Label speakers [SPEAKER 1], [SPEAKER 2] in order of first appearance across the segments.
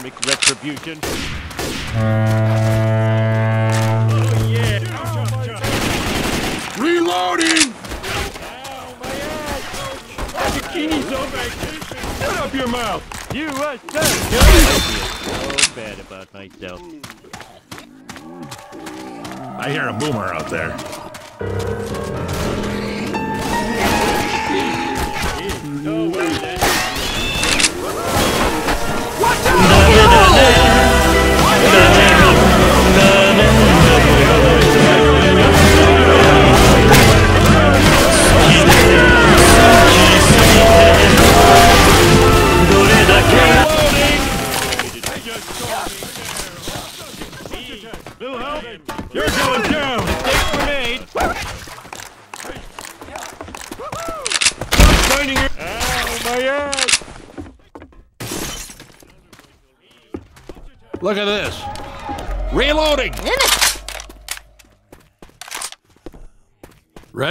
[SPEAKER 1] karmic retribution.
[SPEAKER 2] Reloading!
[SPEAKER 1] Shut up your mouth! You was so good! so bad about myself.
[SPEAKER 2] I hear a boomer out there.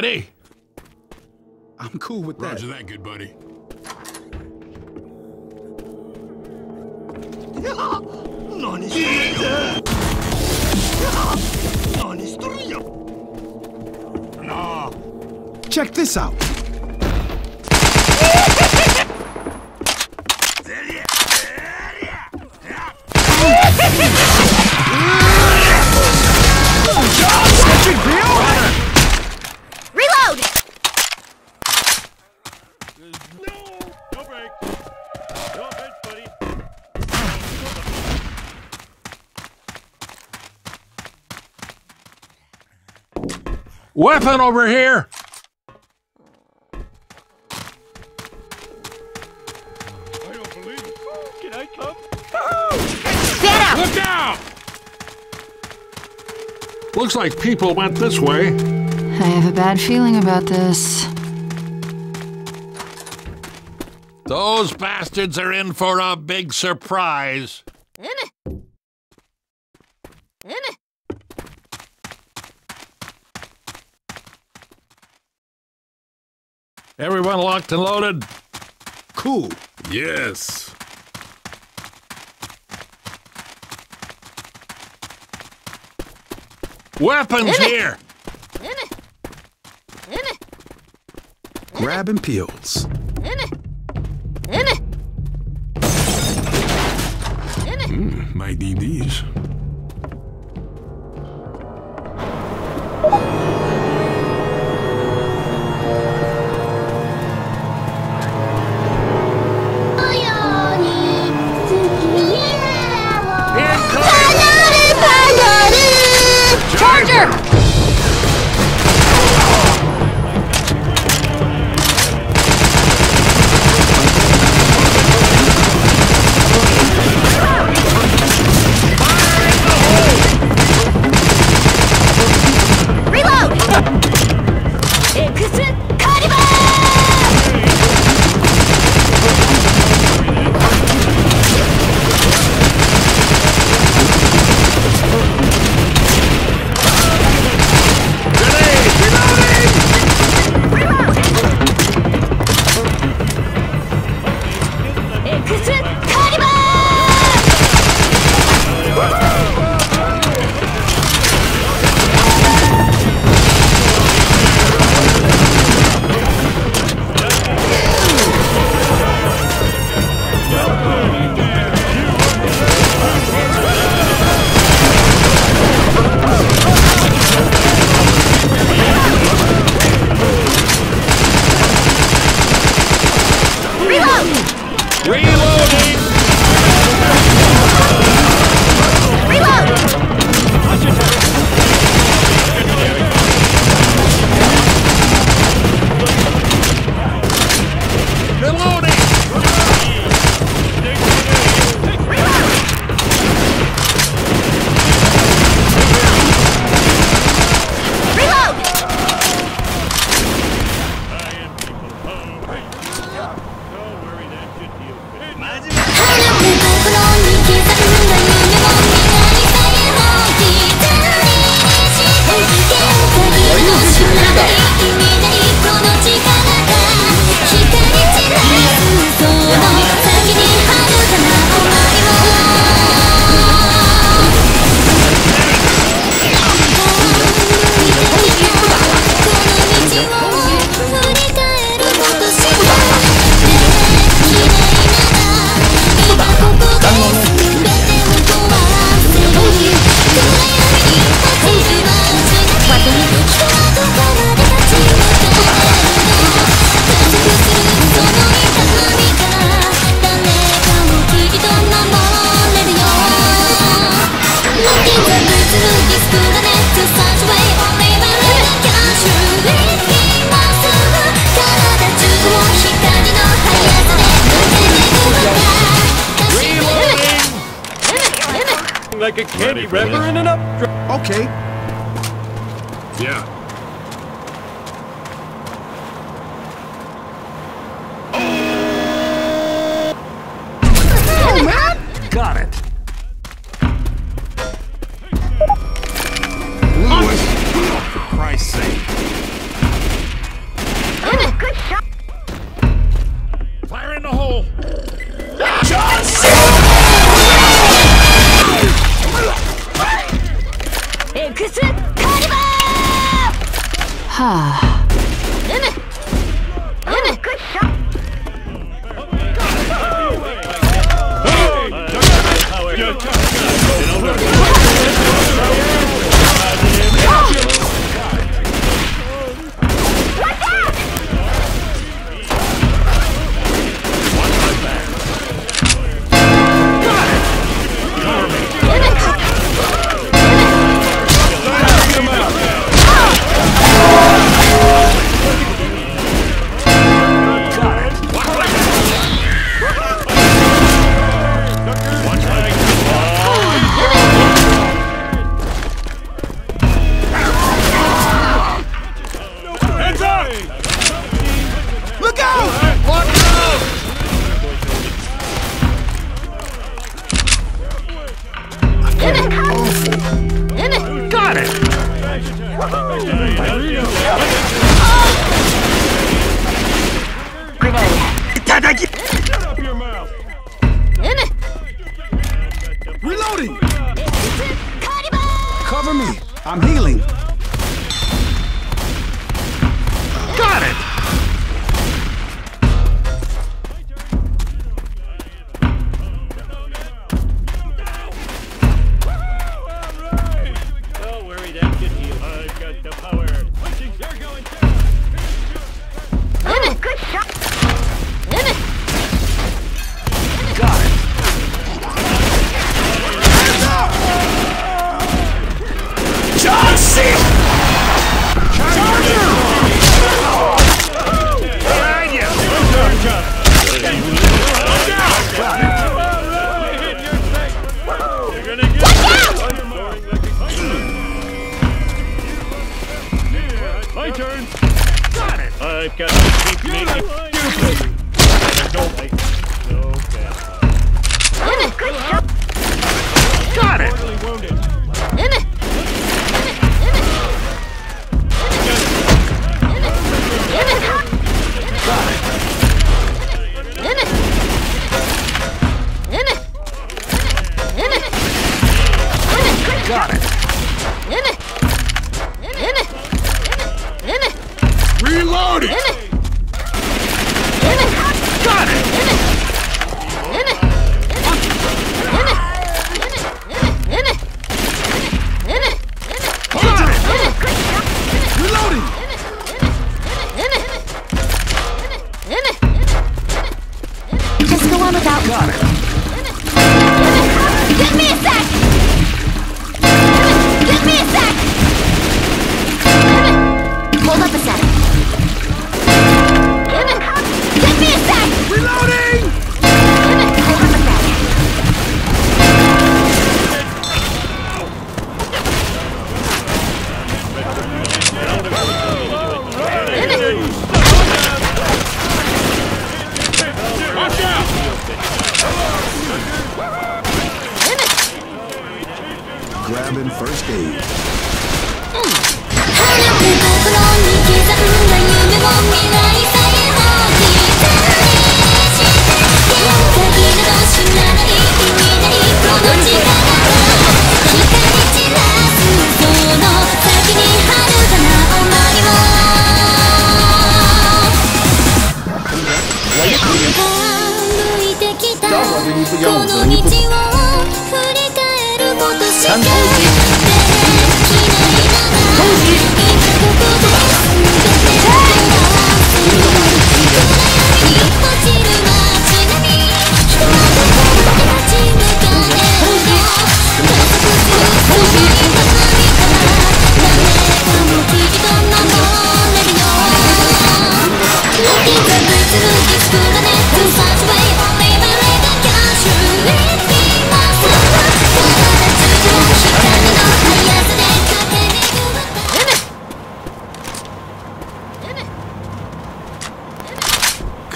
[SPEAKER 2] Ready?
[SPEAKER 3] I'm cool with that.
[SPEAKER 2] Roger that, good buddy.
[SPEAKER 3] Check this out.
[SPEAKER 2] Weapon over here!
[SPEAKER 1] I don't believe it. Can I come?
[SPEAKER 4] Stand out!
[SPEAKER 2] Look out! Looks like people went this way.
[SPEAKER 5] I have a bad feeling about this.
[SPEAKER 2] Those bastards are in for a big surprise.
[SPEAKER 4] In it. In it.
[SPEAKER 2] Everyone locked and loaded?
[SPEAKER 3] Cool.
[SPEAKER 2] Yes. Weapons here!
[SPEAKER 4] In it. In it.
[SPEAKER 3] Grabbing peels.
[SPEAKER 4] In it. In it. In it.
[SPEAKER 2] Might need these.
[SPEAKER 4] Charger!
[SPEAKER 1] A candy wrapper in an up.
[SPEAKER 3] Okay.
[SPEAKER 2] Yeah.
[SPEAKER 5] Ha.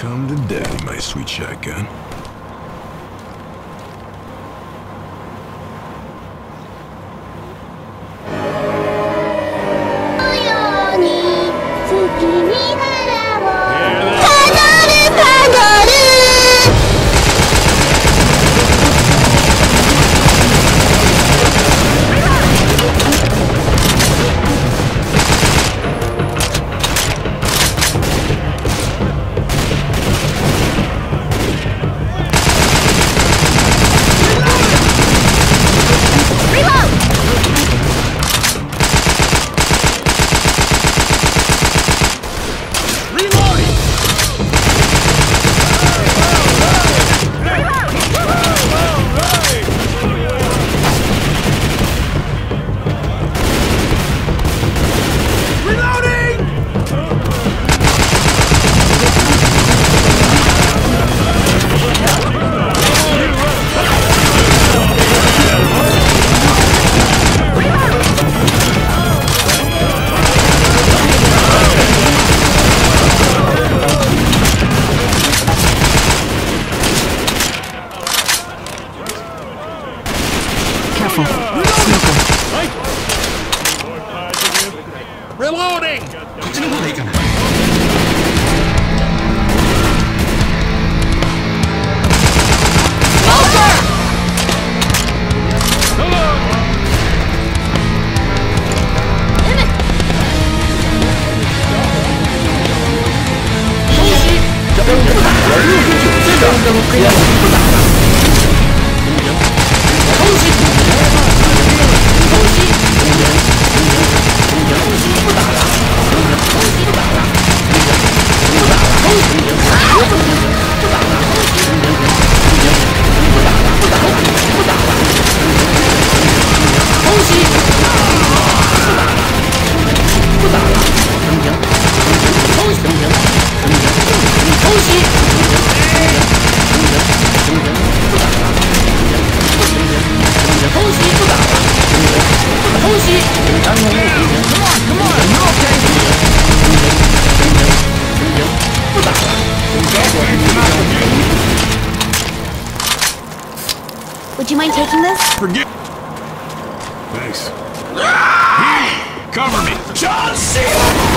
[SPEAKER 1] come to
[SPEAKER 6] daddy, my
[SPEAKER 5] sweet shotgun.
[SPEAKER 2] Reloading!
[SPEAKER 5] こ Forget. Thanks. Cover me. John Cena!